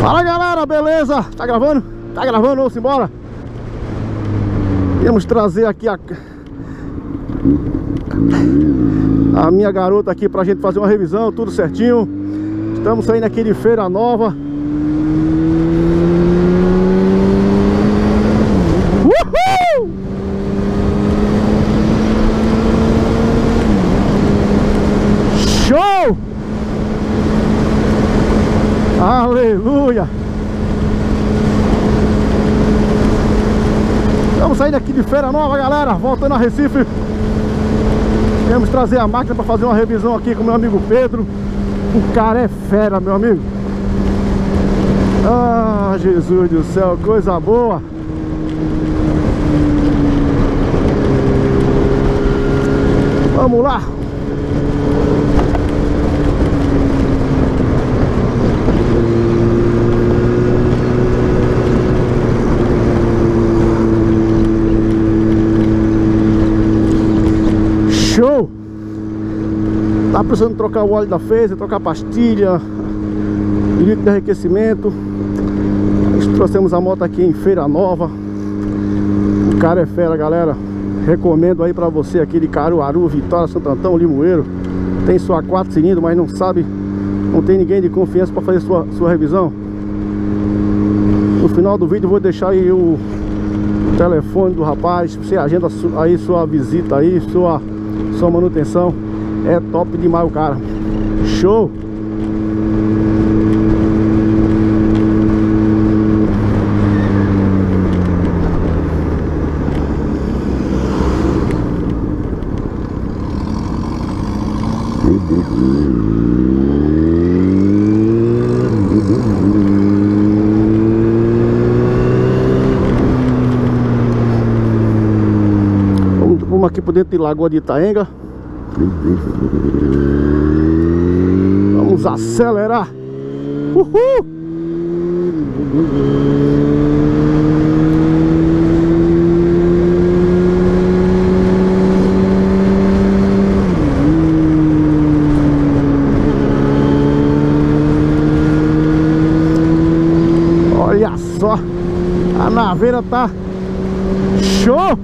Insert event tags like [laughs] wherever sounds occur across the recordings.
Fala galera, beleza? Tá gravando? Tá gravando? Vamos embora? Viemos trazer aqui a... A minha garota aqui pra gente fazer uma revisão, tudo certinho Estamos saindo aqui de Feira Nova Uhul! Show! Aleluia! Estamos saindo aqui de Feira Nova, galera. Voltando a Recife. Viemos trazer a máquina para fazer uma revisão aqui com meu amigo Pedro. O cara é fera, meu amigo. Ah, Jesus do céu, coisa boa. Vamos lá Show! Tá precisando trocar o óleo da phaser, trocar pastilha Líquido de arrefecimento Nós trouxemos a moto aqui em Feira Nova. O cara é fera, galera. Recomendo aí pra você aqui de Caruaru, Vitória, Santo Antão, Limoeiro. Tem sua 4 cilindros, mas não sabe Não tem ninguém de confiança pra fazer sua, sua revisão. No final do vídeo vou deixar aí o telefone do rapaz. Você agenda aí sua visita aí, sua sua manutenção é top demais o cara. Show. Vamos aqui por dentro de Lagoa de Itaenga Vamos acelerar. Uhul Olha só A naveira tá Show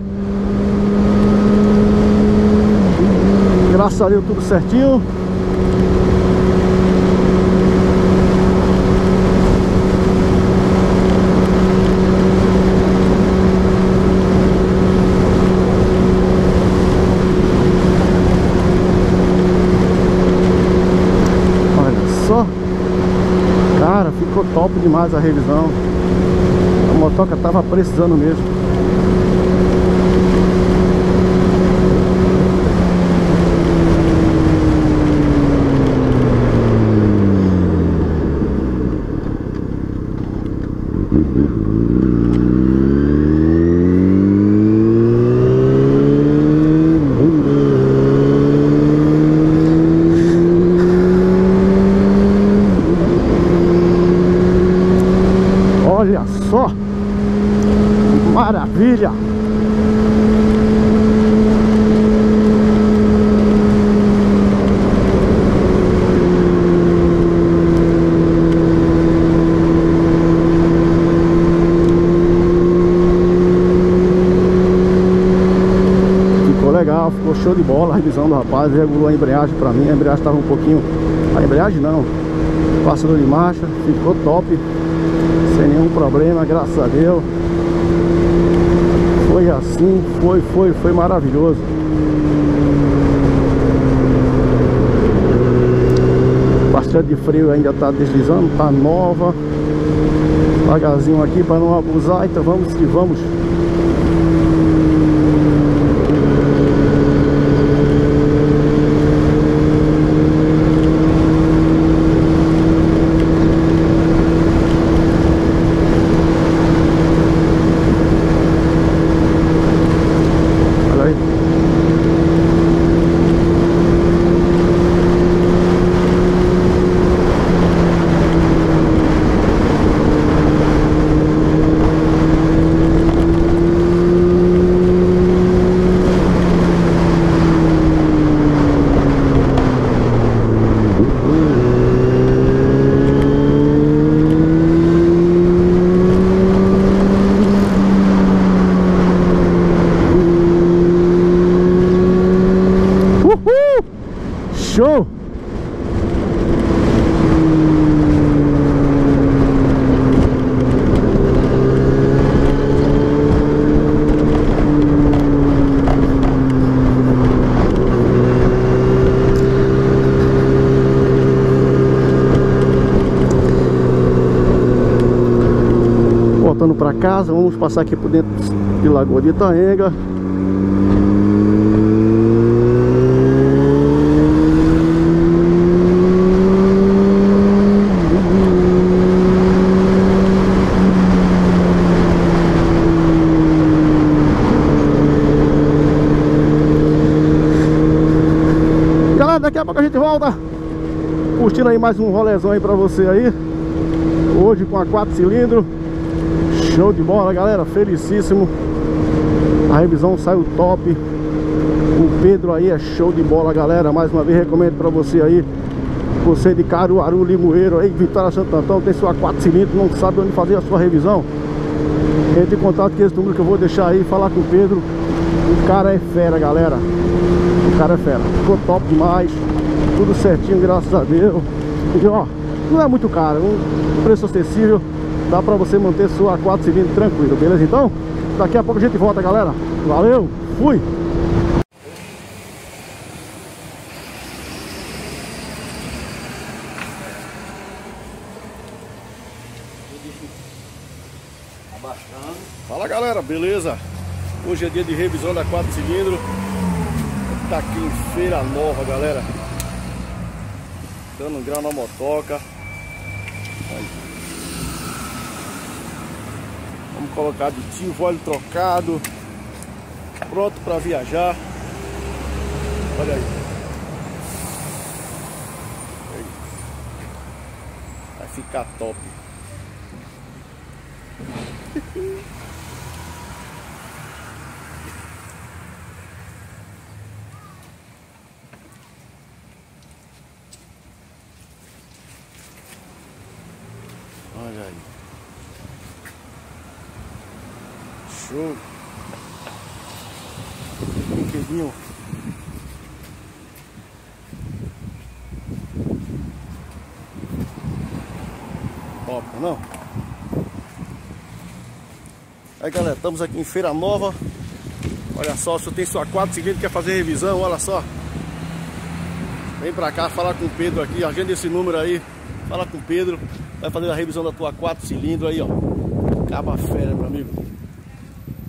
Deus tudo certinho. Olha só. Cara, ficou top demais a revisão. A motoca tava precisando mesmo Olha só Maravilha Ficou legal, ficou show de bola a revisão do rapaz Regulou a embreagem pra mim, a embreagem estava um pouquinho A embreagem não Passador de marcha, ficou top sem nenhum problema, graças a Deus. Foi assim, foi, foi, foi maravilhoso. Pastilha de freio ainda está deslizando, tá nova. Devagarzinho aqui para não abusar, então vamos que vamos Olha aí para casa, vamos passar aqui por dentro de Lagoa de Itaenga. Galera, daqui a pouco a gente volta. Curtindo aí mais um rolezão aí pra você aí. Hoje com a 4 cilindros Show de bola, galera, felicíssimo. A revisão saiu top. O Pedro aí é show de bola, galera. Mais uma vez recomendo pra você aí. Você de Caruaru, Limoeiro. Aí Vitória Santo Antão, tem sua 4 cilindros Não sabe onde fazer a sua revisão. Entre em contato com esse número que eu vou deixar aí Falar com o Pedro. O cara é fera, galera. O cara é fera, ficou top demais. Tudo certinho, graças a Deus. E ó, não é muito caro Um preço acessível Dá pra você manter sua 4 cilindros tranquilo, beleza? Então, daqui a pouco a gente volta, galera. Valeu, fui! Fala galera, beleza? Hoje é dia de revisão da 4 cilindros Tá aqui em Feira Nova, galera Dando um grau na motoca Aí. Colocar aditivo, óleo trocado. Pronto para viajar. Olha aí. Vai ficar top. [laughs] Olha aí. Show. Brinquedinho. Top, não? Aí galera, estamos aqui em Feira Nova Olha só, se tenho sua 4 cilindros quer fazer revisão, olha só Vem pra cá falar com o Pedro aqui, agenda esse número aí Fala com o Pedro Vai fazer a revisão da tua 4 cilindros aí, ó Caba fera, meu amigo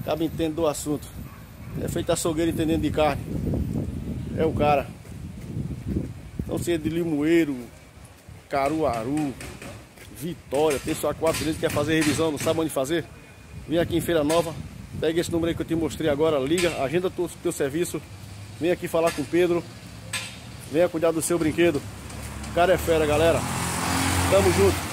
Acaba entendendo do assunto. É feito açougueiro entendendo de carne. É o cara. Não seja de Limoeiro, Caruaru, Vitória, tem só quatro vezes, quer fazer revisão, não sabe onde fazer? Vem aqui em Feira Nova, pega esse número aí que eu te mostrei agora, liga, agenda teu, teu serviço, vem aqui falar com o Pedro, venha cuidar do seu brinquedo. O cara é fera, galera. Tamo junto.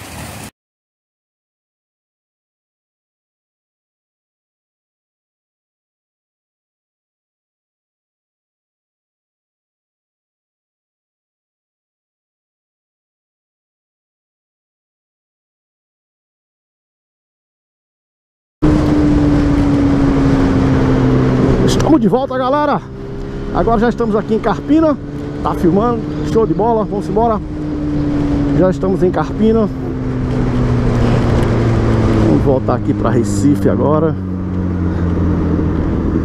Estamos de volta, galera. Agora já estamos aqui em Carpina. Tá filmando, show de bola. Vamos embora. Já estamos em Carpina. Vamos voltar aqui para Recife agora.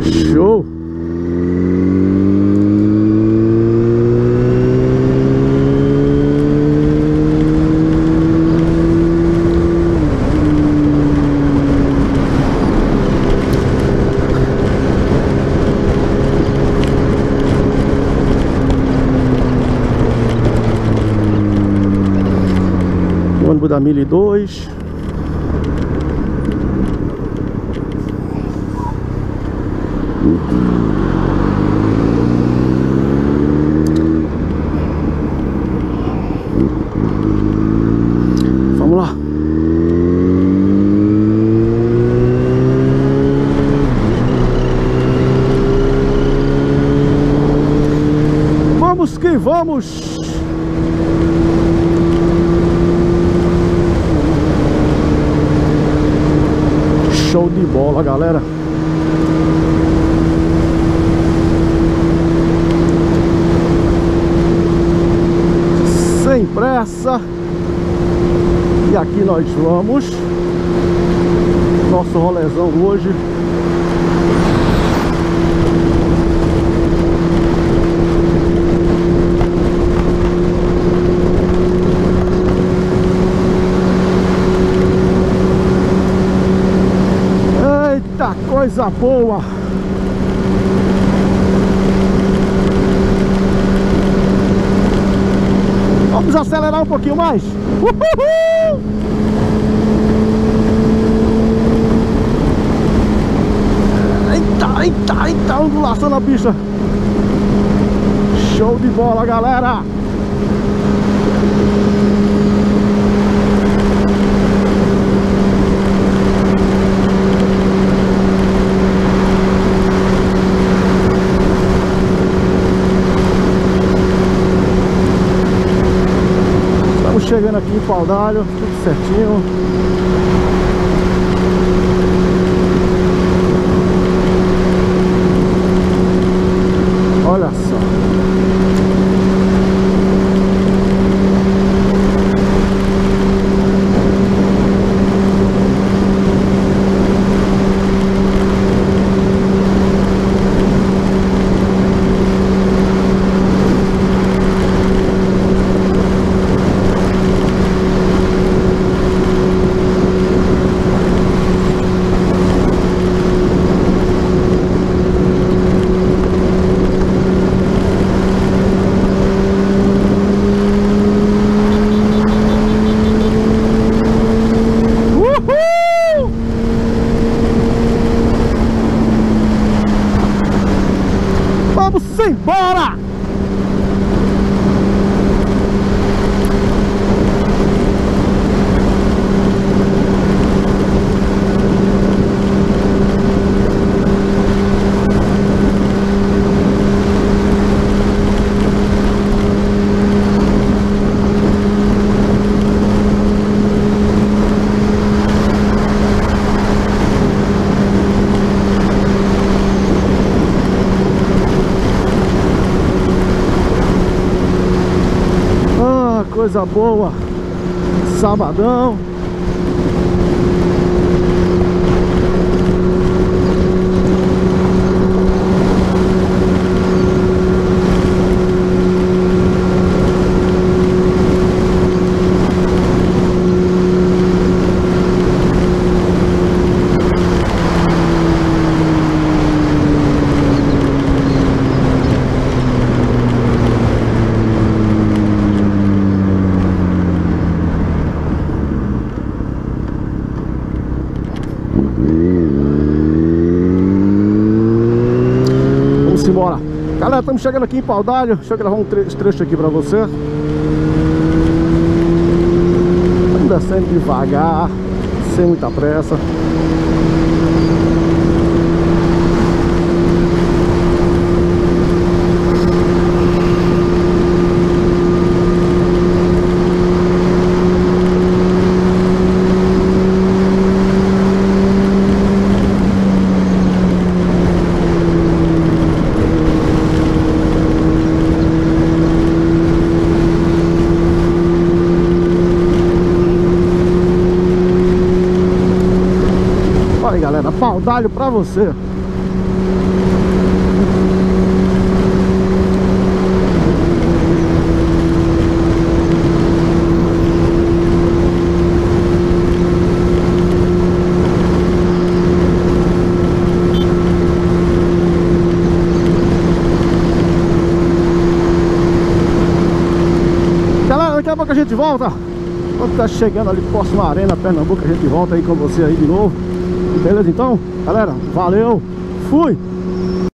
Show. Da 1002 Vamos lá Vamos que vamos Show de bola, galera. Sem pressa. E aqui nós vamos. Nosso rolezão hoje. Coisa boa. Vamos acelerar um pouquinho mais. Uhul! Eita, eita, eita, ondulação na pista Show de bola, galera Paudalho, tudo certinho. Olha só. Coisa boa. Sabadão Galera, estamos chegando aqui em Paudalho Deixa eu gravar um tre trecho aqui pra você. Estamos descendo devagar Sem muita pressa Paudalho pra você. Daqui a pouco a gente volta. Quando tá chegando ali próximo à Arena Pernambuco A gente volta aí com você aí de novo Beleza então? Galera, valeu, fui!